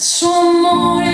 Somos